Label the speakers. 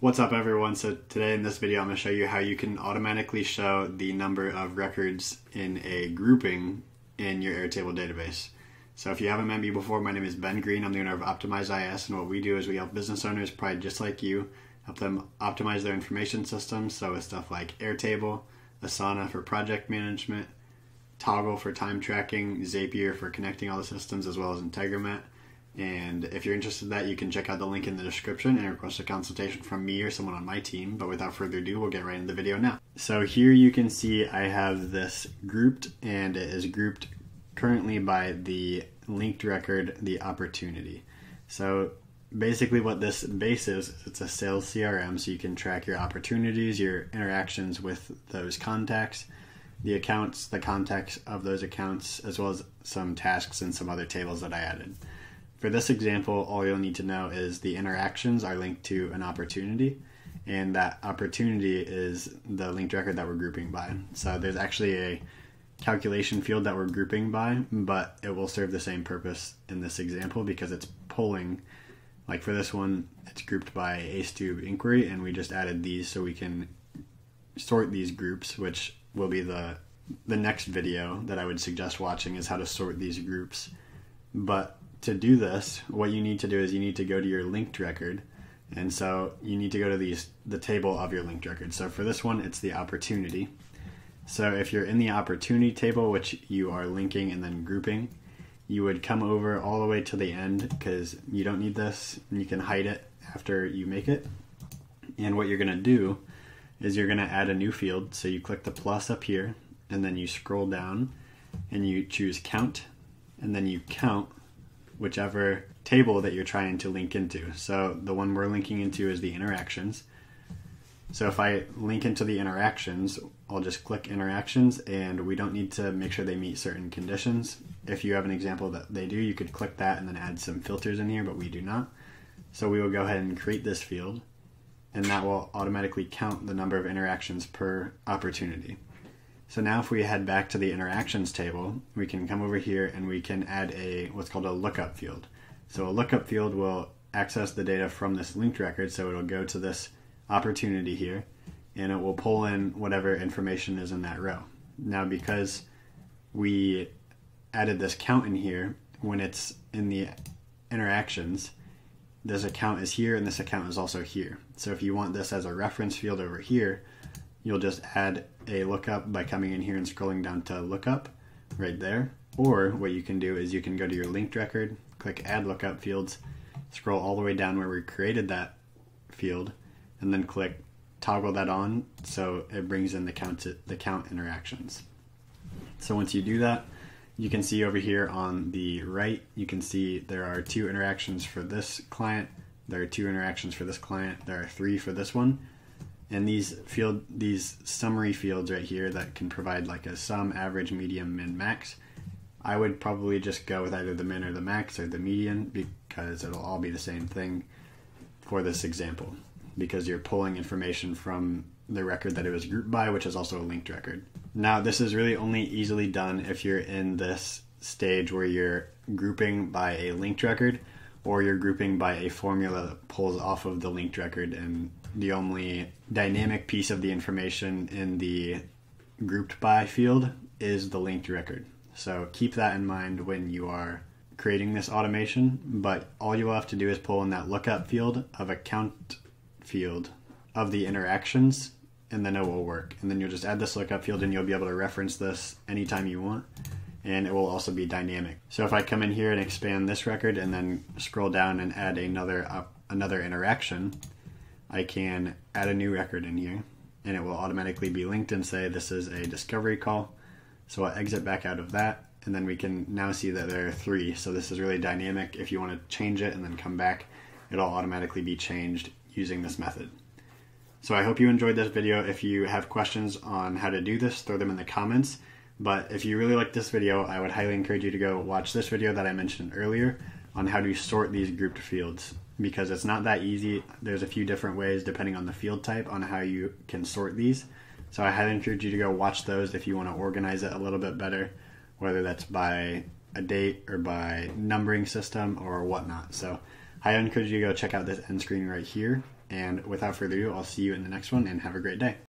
Speaker 1: What's up everyone? So today in this video I'm going to show you how you can automatically show the number of records in a grouping in your Airtable database. So if you haven't met me before, my name is Ben Green. I'm the owner of Optimize IS and what we do is we help business owners, probably just like you, help them optimize their information systems. So with stuff like Airtable, Asana for project management, Toggl for time tracking, Zapier for connecting all the systems, as well as Integromat and if you're interested in that, you can check out the link in the description and request a consultation from me or someone on my team. But without further ado, we'll get right into the video now. So here you can see I have this grouped and it is grouped currently by the linked record, the opportunity. So basically what this base is, it's a sales CRM so you can track your opportunities, your interactions with those contacts, the accounts, the contacts of those accounts, as well as some tasks and some other tables that I added. For this example, all you'll need to know is the interactions are linked to an opportunity, and that opportunity is the linked record that we're grouping by. So there's actually a calculation field that we're grouping by, but it will serve the same purpose in this example because it's pulling, like for this one, it's grouped by AceTube inquiry, and we just added these so we can sort these groups, which will be the the next video that I would suggest watching is how to sort these groups. But to do this, what you need to do is you need to go to your linked record. And so you need to go to these the table of your linked record. So for this one, it's the opportunity. So if you're in the opportunity table, which you are linking and then grouping, you would come over all the way to the end because you don't need this. and You can hide it after you make it. And what you're going to do is you're going to add a new field. So you click the plus up here and then you scroll down and you choose count and then you count whichever table that you're trying to link into. So the one we're linking into is the interactions. So if I link into the interactions, I'll just click interactions and we don't need to make sure they meet certain conditions. If you have an example that they do, you could click that and then add some filters in here, but we do not. So we will go ahead and create this field and that will automatically count the number of interactions per opportunity. So now if we head back to the interactions table, we can come over here and we can add a what's called a lookup field. So a lookup field will access the data from this linked record, so it'll go to this opportunity here and it will pull in whatever information is in that row. Now because we added this count in here, when it's in the interactions, this account is here and this account is also here. So if you want this as a reference field over here, you'll just add a lookup by coming in here and scrolling down to lookup right there. Or what you can do is you can go to your linked record, click add lookup fields, scroll all the way down where we created that field, and then click toggle that on so it brings in the count the count interactions. So once you do that, you can see over here on the right, you can see there are two interactions for this client, there are two interactions for this client, there are three for this one and these field these summary fields right here that can provide like a sum, average, medium, min, max. I would probably just go with either the min or the max or the median because it'll all be the same thing for this example because you're pulling information from the record that it was grouped by, which is also a linked record. Now, this is really only easily done if you're in this stage where you're grouping by a linked record or you're grouping by a formula that pulls off of the linked record and the only dynamic piece of the information in the grouped by field is the linked record. So keep that in mind when you are creating this automation, but all you will have to do is pull in that lookup field of a count field of the interactions and then it will work. And then you'll just add this lookup field and you'll be able to reference this anytime you want. And it will also be dynamic. So if I come in here and expand this record and then scroll down and add another uh, another interaction, I can add a new record in here and it will automatically be linked and say this is a discovery call. So I'll exit back out of that and then we can now see that there are three. So this is really dynamic. If you want to change it and then come back, it'll automatically be changed using this method. So I hope you enjoyed this video. If you have questions on how to do this, throw them in the comments. But if you really like this video, I would highly encourage you to go watch this video that I mentioned earlier on how to sort these grouped fields because it's not that easy. There's a few different ways depending on the field type on how you can sort these. So I highly encourage you to go watch those if you want to organize it a little bit better, whether that's by a date or by numbering system or whatnot. So I encourage you to go check out this end screen right here And without further ado, I'll see you in the next one and have a great day.